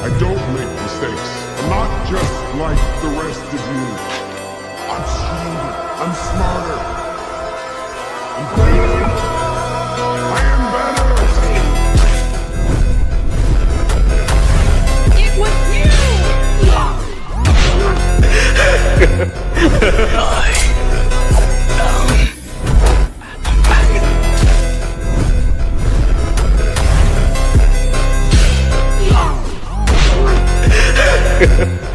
I don't make mistakes. I'm not just like the rest of you. I'm stronger. I'm smarter. I'm better. I am better. It was you! Yeah.